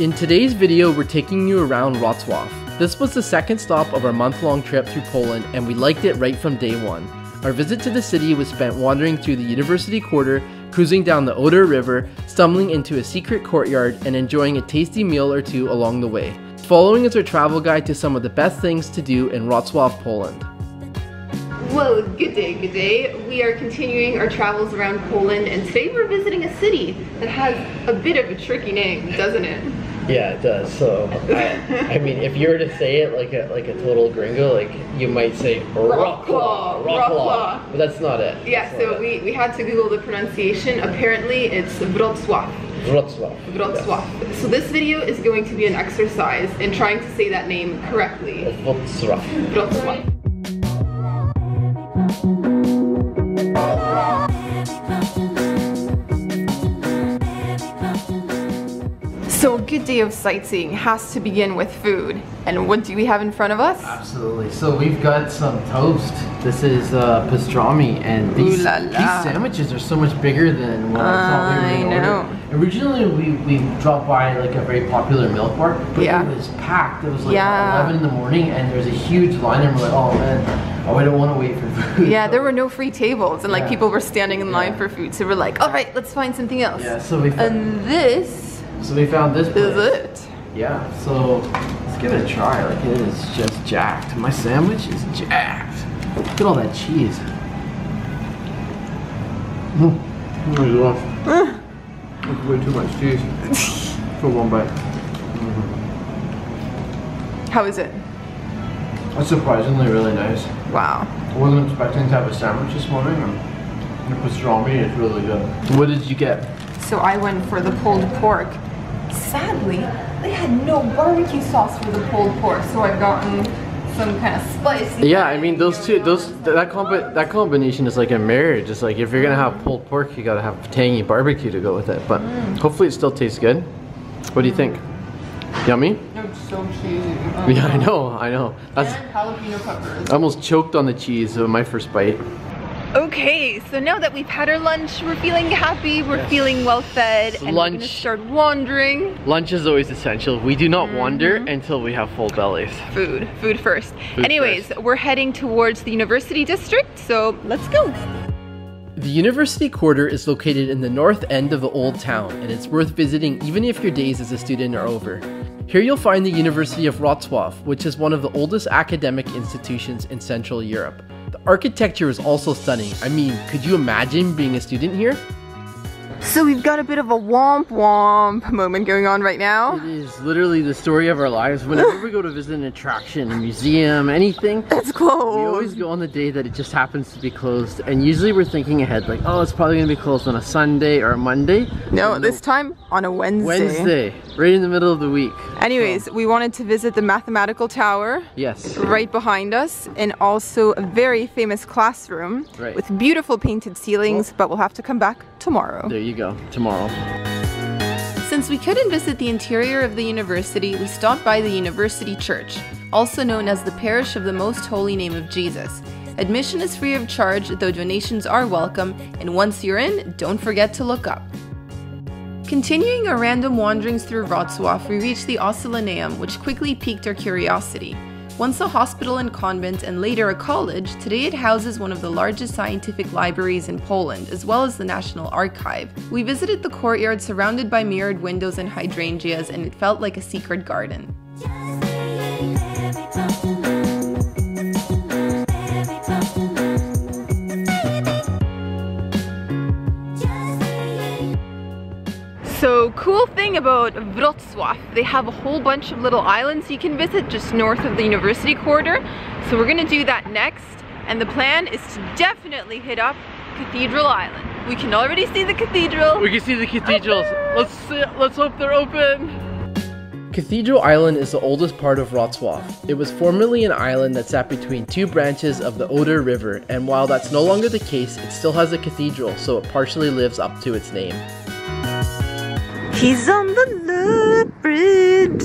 In today's video, we're taking you around Wrocław. This was the second stop of our month-long trip through Poland and we liked it right from day one. Our visit to the city was spent wandering through the University Quarter, cruising down the Oder River, stumbling into a secret courtyard, and enjoying a tasty meal or two along the way. Following is our travel guide to some of the best things to do in Wrocław, Poland. Well, good day, good day. We are continuing our travels around Poland and today we're visiting a city that has a bit of a tricky name, doesn't it? Yeah, it does. So, I, I mean, if you were to say it like a like a total gringo, like you might say Wrocław, Wrocław. but that's not it. Yeah, That's so not it. we, we had to Google the pronunciation. Apparently it's Wrocław. Wrocław. Wrocław. So this video is going to be an exercise in trying to say that name correctly. Yes. Wrocław. Wrocław. Day of sightseeing has to begin with food. And what do we have in front of us? Absolutely. So we've got some toast. This is uh, pastrami, and these, Ooh la these sandwiches are so much bigger than what I thought we were I going to know. order. Originally, we, we dropped by like a very popular milk bar, but Yeah. it was packed. It was like Yeah. 11 in the morning, and there was a huge line, and we're like, oh man, oh, I don't want to wait for food. Yeah, So- there were no free tables and like Yeah. people were standing in line for food. So we're like, all right, let's find something else. Yeah, so we found, And this so we found this is it. Yeah, so let's give it a try. Like it is just jacked. My sandwich is jacked. Look at all that cheese. Mm. There you. That's way too much cheese for one bite. How is it? That's surprisingly really nice. Wow. I wasn't expecting to have a sandwich this morning, and the pastrami is really good. What did you get? So I went for the pulled pork. Sadly, they had no barbecue sauce for the pulled pork, so I've gotten some kind of spicy. Yeah, I mean those two, those that combi- that combination is like a marriage. It's like if you're gonna have pulled pork, you gotta have tangy barbecue to go with it. But mm. hopefully it still tastes good. What do you think? Mm. Yummy? It's so cheesy. Yeah, I know, I know. That's And jalapeno peppers. I almost choked on the cheese with my first bite. Okay, so now that we've had our lunch, we're feeling happy, we're Yes. feeling well fed, and we're gonna start wandering. Lunch is always essential. We do not wander mm-hmm. until we have full bellies. Food, food first. Food Anyways, first. we're heading towards the university district, so let's go. The University Quarter is located in the north end of the Old Town, and it's worth visiting even if your days as a student are over. Here you'll find the University of Wrocław, which is one of the oldest academic institutions in Central Europe. Architecture is also stunning. I mean, could you imagine being a student here? So we've got a bit of a womp womp moment going on right now. It is literally the story of our lives. Whenever we go to visit an attraction, a museum, anything, It's closed. We always go on the day that it just happens to be closed, and usually we're thinking ahead, like, oh, it's probably gonna be closed on a Sunday or a Monday. No, this time on a Wednesday. Wednesday, right in the middle of the week. Anyways, we wanted to visit the mathematical tower Yes. right behind us and also a very famous classroom Right. with beautiful painted ceilings, but we'll have to come back tomorrow. There you go. Tomorrow. Since we couldn't visit the interior of the university, we stopped by the University Church, also known as the Parish of the Most Holy Name of Jesus. Admission is free of charge, though donations are welcome, and once you're in, don't forget to look up. Continuing our random wanderings through Wrocław, we reached the Ossolineum, which quickly piqued our curiosity. Once a hospital and convent and later a college, today it houses one of the largest scientific libraries in Poland, as well as the National Archive. We visited the courtyard surrounded by mirrored windows and hydrangeas, and it felt like a secret garden. About Wrocław, they have a whole bunch of little islands you can visit just north of the university quarter. So we're gonna do that next. And the plan is to definitely hit up Cathedral Island. We can already see the cathedral. We can see the cathedrals. Let's see, let's hope they're open. Cathedral Island is the oldest part of Wrocław. It was formerly an island that sat between two branches of the Oder River, and while that's no longer the case, it still has a cathedral, so it partially lives up to its name. He's on the love bridge.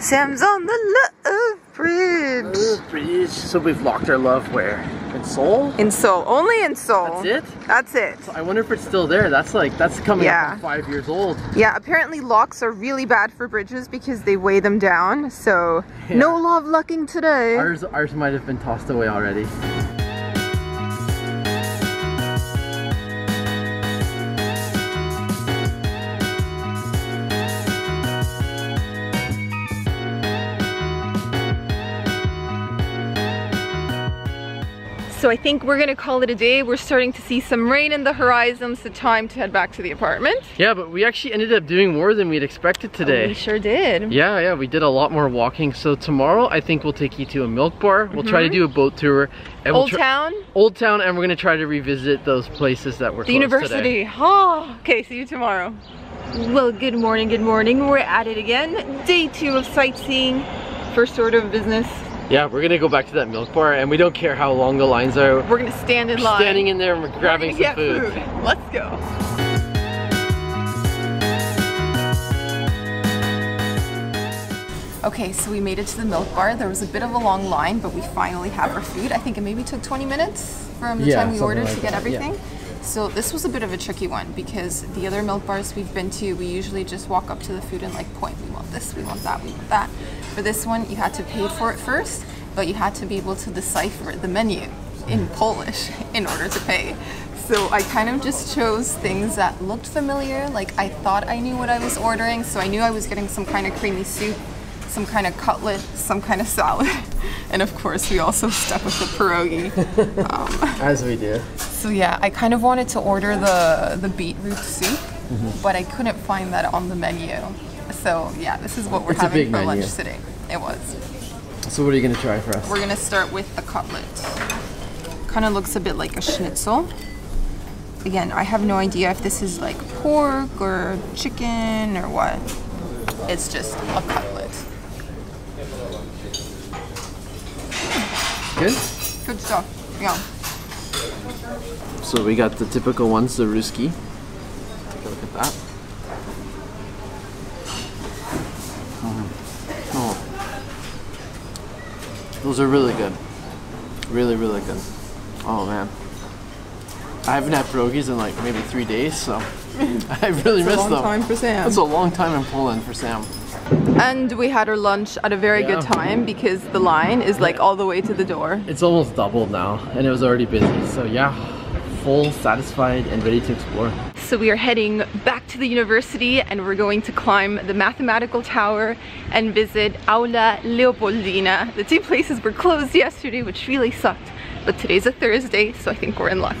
Sam's on the love bridge. So we've locked our love where? In Seoul? In Seoul. Only in Seoul. That's it? That's it. I wonder if it's still there. That's like, that's coming Yeah. five years old. Yeah, apparently locks are really bad for bridges because they weigh them down. So Yeah. no love lucking today. Ours, ours might have been tossed away already. So I think we're gonna call it a day. We're starting to see some rain in the horizon, so time to head back to the apartment. Yeah, but we actually ended up doing more than we'd expected today. We sure did. Yeah, yeah, we did a lot more walking. So tomorrow, I think we'll take you to a milk bar. We'll try to mm-hmm. do a boat tour. And we'll Old Town, Old Town, and we're gonna try to revisit those places that were the university. Today. Oh, okay, see you tomorrow. Well, good morning, good morning. We're at it again. Day two of sightseeing. First order of business. Yeah, we're gonna go back to that milk bar, and we don't care how long the lines are. We're gonna stand in line. Standing in there and we're grabbing some Get food. food. Let's go. Okay, so we made it to the milk bar. There was a bit of a long line, but we finally have our food. I think it maybe took 20 minutes from the Yeah, time we ordered like to get that, yeah. everything. So this was a bit of a tricky one because the other milk bars we've been to, we usually just walk up to the food and like point, we want this, we want that, we want that. For this one, you had to pay for it first, but you had to be able to decipher the menu in Polish in order to pay. So I kind of just chose things that looked familiar, like I thought I knew what I was ordering, so I knew I was getting some kind of creamy soup, some kind of cutlet, some kind of salad, and of course we also stuck with the pierogi. Um, As we do. So yeah, I kind of wanted to order the the beetroot soup, mm-hmm. but I couldn't find that on the menu. So yeah, this is what we're It's having for menu. lunch today. It was. So what are you gonna try for us? We're gonna start with the cutlet. Kind of looks a bit like a schnitzel. Again, I have no idea if this is like pork or chicken or what. It's just a cutlet. Good. Good stuff. Yeah. So we got the typical ones, the Ruski. Take a look at that. Mhm. Oh. Those are really good. Really, really good. Oh man. I haven't had pierogies in like maybe three days, so I really It's a long them. time for Sam. That's a long time in Poland for Sam. And we had our lunch at a very good time because the line is like all the way to the door. It's almost doubled now, and it was already busy. So yeah, full, satisfied, and ready to explore. So we are heading back to the university and we're going to climb the mathematical tower and visit Aula Leopoldina. The two places were closed yesterday, which really sucked. But today's a Thursday, so I think we're in luck.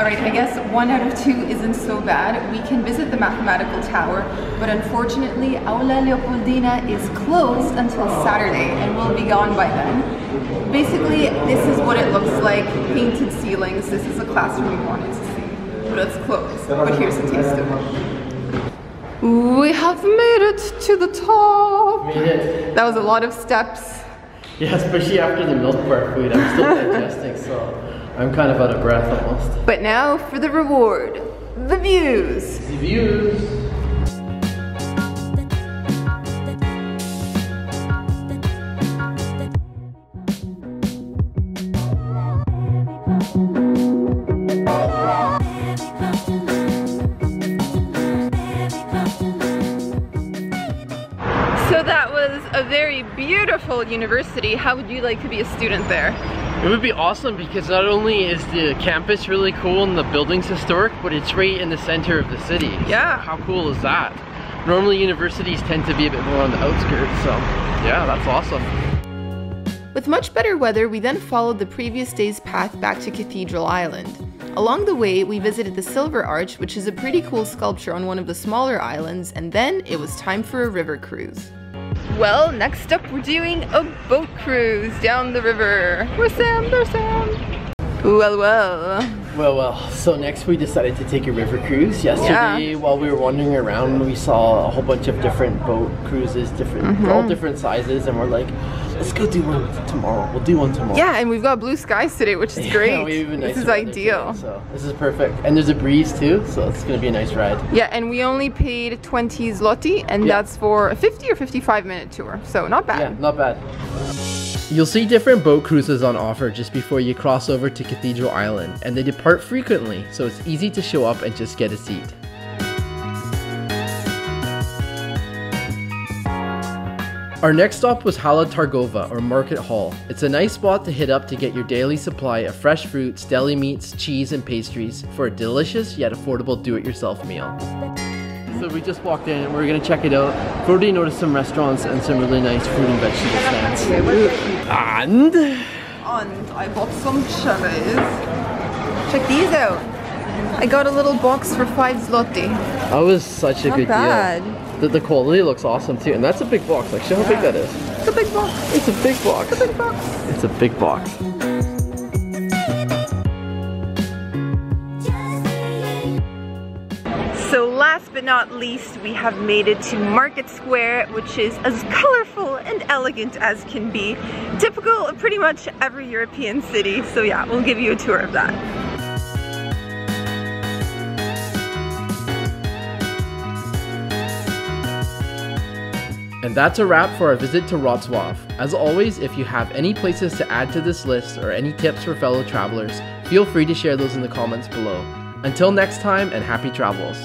All right, I guess one out of two isn't so bad. We can visit the mathematical tower, but unfortunately, Aula Leopoldina is closed until Saturday and will be gone by then. Basically, this is what it looks like, painted ceilings. This is a classroom we wanted to see, but it's closed. But here's a taste of it. We have made it to the top. Made it. That was a lot of steps. Yeah, especially after the milk bar food. I'm still digesting, so I'm kind of out of breath almost. But now for the reward, the views. The views. So that was a very beautiful university. How would you like to be a student there? It would be awesome because not only is the campus really cool and the building's historic, but it's right in the center of the city. Yeah. How cool is that? Normally universities tend to be a bit more on the outskirts, so yeah, that's awesome. With much better weather, we then followed the previous day's path back to Cathedral Island. Along the way, we visited the Silver Arch, which is a pretty cool sculpture on one of the smaller islands, and then it was time for a river cruise. Well, next up, we're doing a boat cruise down the river. Where's Sam? There's Sam. Well, well. Well, well, so next we decided to take a river cruise. Yesterday, while we were wandering around, we saw a whole bunch of different boat cruises, different, all mm-hmm. different sizes, and we're like, let's go do one tomorrow. We'll do one tomorrow. Yeah, and we've got blue skies today, which is great. Yeah, we have a nice this is ideal. today, so this is perfect. And there's a breeze too, so it's gonna be a nice ride. Yeah, and we only paid 20 zloty, and Yeah. that's for a 50 or 55 minute tour, so not bad. Yeah, not bad. You'll see different boat cruises on offer just before you cross over to Cathedral Island, and they depart frequently, so it's easy to show up and just get a seat. Our next stop was Hala Targowa, or Market Hall. It's a nice spot to hit up to get your daily supply of fresh fruits, deli meats, cheese, and pastries for a delicious yet affordable do-it-yourself meal. So we just walked in and we're gonna check it out. We've already noticed some restaurants and some really nice fruit and vegetable stands. And And I bought some cherries. Check these out. I got a little box for 5 zloty. that was such a Not good bad. deal. The, the quality looks awesome too, and that's a big box. Like, show how big that is. It's a big box. It's a big box. It's a Big box. It's a big box. So last but not least, we have made it to Market Square, which is as colorful and elegant as can be. Typical of pretty much every European city. So yeah, we'll give you a tour of that. And that's a wrap for our visit to Wrocław. As always, if you have any places to add to this list or any tips for fellow travelers, feel free to share those in the comments below. Until next time, and happy travels.